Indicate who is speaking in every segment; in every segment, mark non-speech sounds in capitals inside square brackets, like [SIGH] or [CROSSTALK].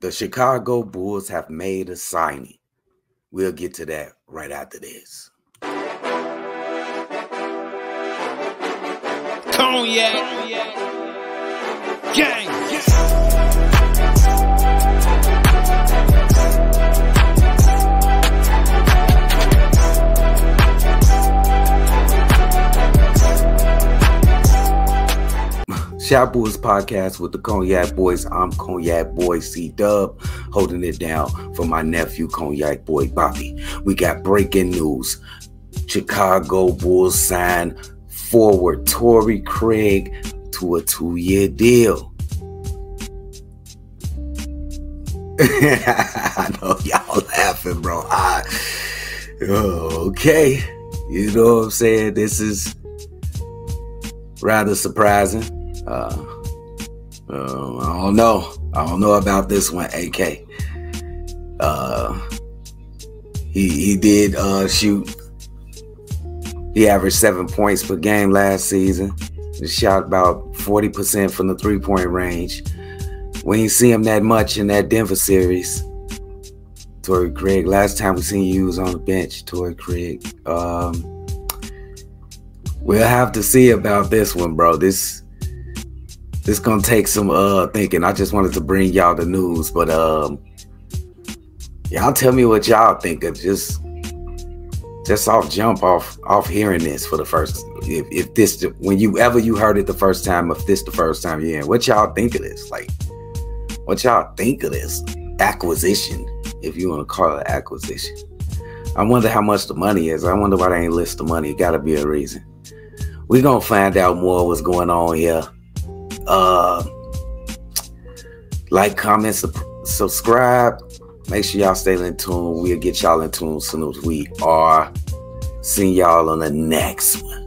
Speaker 1: the Chicago Bulls have made a signing. We'll get to that right after this. Cognac. Gang. Shop Boys podcast with the Cognac Boys. I'm Cognac Boy C Dub, holding it down for my nephew, Cognac Boy Bobby. We got breaking news. Chicago Bulls sign forward Torrey Craig to a two-year deal. [LAUGHS] I know y'all laughing, bro. I, okay. You know what I'm saying? This is rather surprising. Uh, uh, I don't know. I don't know about this one, AK. Uh, he he did uh, shoot. He averaged seven points per game last season. He shot about 40% from the three point range. We ain't see him that much in that Denver series. Torrey Craig. Last time we seen you was on the bench, Torrey Craig. Um, we'll have to see about this one, bro. This this gonna take some uh thinking. I just wanted to bring y'all the news, but um y'all tell me what y'all think of just just off jump off off hearing this for the first if, if this when you ever you heard it the first time if this the first time yeah what y'all think of this? Like what y'all think of this acquisition if you want to call it acquisition? I wonder how much the money is. I wonder why they ain't list the money. It gotta be a reason. We gonna find out more what's going on here uh, like, comment, su- subscribe. Make sure y'all stay in tune. We'll get y'all in tune soon as we are. See y'all on the next one.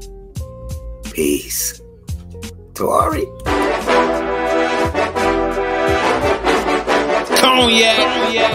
Speaker 1: Peace. Torrey. Cognac. Gang.